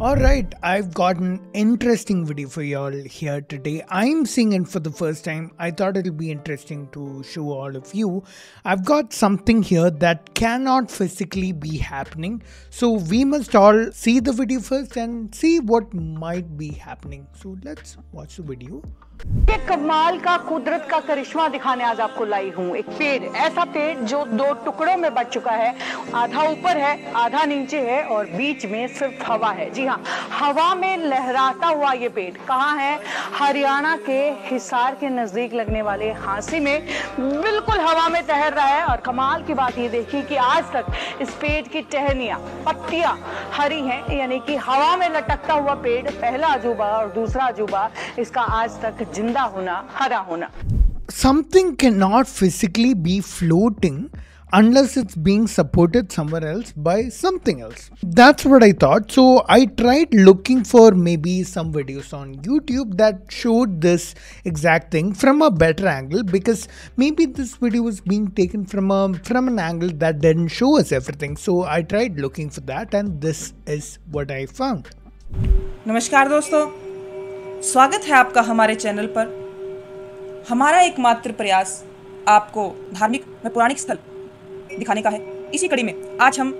Alright, I've got an interesting video for y'all here today. I'm seeing it for the first time. I thought it'll be interesting to show all of you. I've got something here that cannot physically be happening. So we must all see the video first and see what might be happening. So let's watch the video. ये कमाल का कुदरत का करिश्मा दिखाने आज आपको लाई हूँ एक पेड़ ऐसा पेड़ जो दो टुकड़ों में बट चुका है आधा ऊपर है आधा नीचे है और बीच में सिर्फ हवा है जी हाँ हवा में लहराता हुआ ये पेड़, कहाँ है? हरियाणा के हिसार के नज़दीक लगने वाले हांसी में बिल्कुल हवा में तैर रहा है और कमाल की बात ये देखिए कि आज तक इस पेड़ की टहनियाँ, पत्तियाँ हरी हैं, यानी कि हवा में लटकता हुआ पेड़, पहला अजूबा और दूसरा अजूबा, इसका आज तक ज़िंदा होना, हरा होना। Something cannot physically be floating unless it's being supported somewhere else by something else. That's what I thought. So I tried looking for maybe some videos on YouTube that showed this exact thing from a better angle because maybe this video was being taken from a from an angle that didn't show us everything. So I tried looking for that and this is what I found. नमस्कार दोस्तों स्वागत है आपका हमारे channel पर हमारा एकमात्र प्रयास आपको धार्मिक व पौराणिक स्थल दिखाने का है। इसी कड़ी में आज हम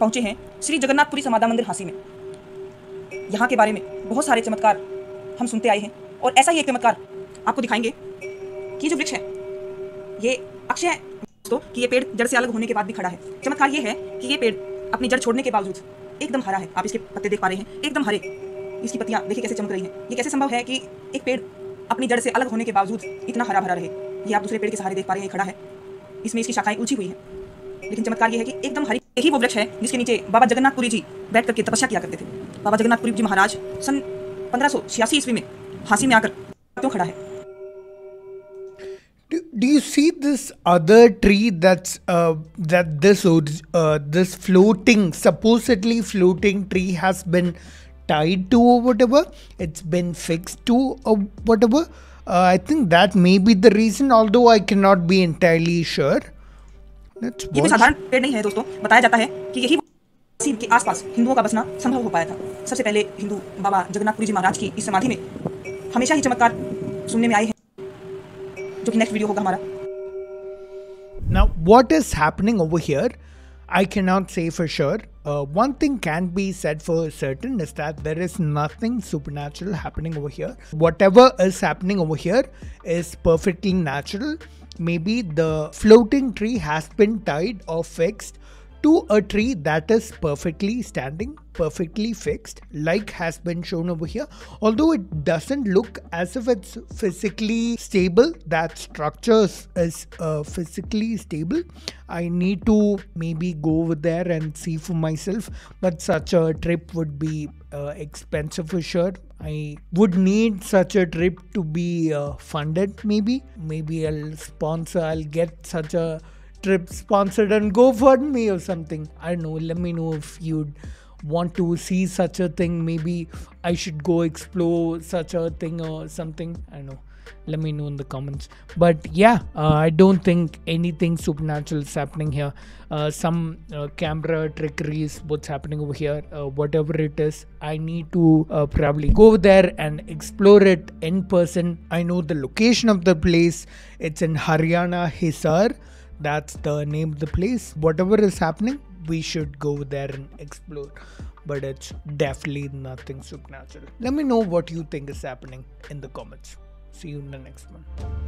पहुँचे हैं श्री जगन्नाथपुरी समाधा मंदिर हांसी में। यहाँ के बारे में बहुत सारे चमत्कार हम सुनते आए हैं और ऐसा ही एक चमत्कार आपको दिखाएँगे कि जो वृक्ष है, ये अक्षय है दोस्तों कि ये पेड़ जड़ से अलग होने के बाद भी खड़ा है। चमत्कार ये है कि ये पेड़ अपनी जड़ छोड़ने के बावजूद एकदम हरा है। आप इसके पत्ते देख पा रहे हैं, एकदम हरे। इसकी पत्तियाँ देखिए कैसे चमक रही हैं। ये कैसे संभव है कि एक पेड़ अपनी जड़ से अलग होने के बावजूद इतना हरा भरा रहे? ये आप दूसरे पेड़ के सहारे देख पा रहे हैं खड़ा है। इसमें इसकी शाखाएँ उलझी हुई हैं। लेकिन चमत्कार ये है कि एकदम हरी यही वो वृक्ष है जिसके नीचे बाबा जगन्नाथपुरी जी बैठ करके तपस्या किया करते थे बाबा जगन्नाथपुरी जी महाराज सन पंद्रह ईस्वी में हांसी में आकर क्यों खड़ा है Do, do you see this other tree that's uh, that this uh, this floating supposedly floating tree has been tied to or whatever it's been fixed to or whatever uh, i think that may be the reason although i cannot be entirely sure ये कोई साधारण पेड़ नहीं है दोस्तों बताया जाता है कि यही सीम के आसपास हिंदुओं का बसना संभव हो पाया था सबसे पहले हिंदू बाबा जगन्नाथपुरी जी महाराज की इस समाधि में हमेशा ही चमत्कार सुनने में आए हैं जो कि नेक्स्ट वीडियो होगा हमारा Now, what is happening over here? I cannot say for sure. Uh, one thing can be said for certain is that there is nothing supernatural happening over here. Whatever is happening over here is perfectly natural. Maybe the floating tree has been tied or fixed to a tree that is perfectly standing, perfectly fixed, like has been shown over here. Although it doesn't look as if it's physically stable, that structure is- uh, physically stable. I need to maybe go over there and see for myself, but such a trip would be uh, expensive for sure. I would need such a trip to be uh, funded, maybe. Maybe I'll sponsor, I'll get such a trip sponsored and go fund me or something. I don't know. Let me know if you'd want to see such a thing. Maybe I should go explore such a thing or something. I don't know. Let me know in the comments. But yeah, uh, I don't think anything supernatural is happening here. Uh, some uh, camera trickery is what's happening over here. Uh, whatever it is, I need to uh, probably go there and explore it in person. I know the location of the place. It's in Haryana, Hisar that's the name of the place. Whatever is happening we should go there and explore. But it's definitely nothing supernatural. Let me know what you think is happening in the comments. See you in the next one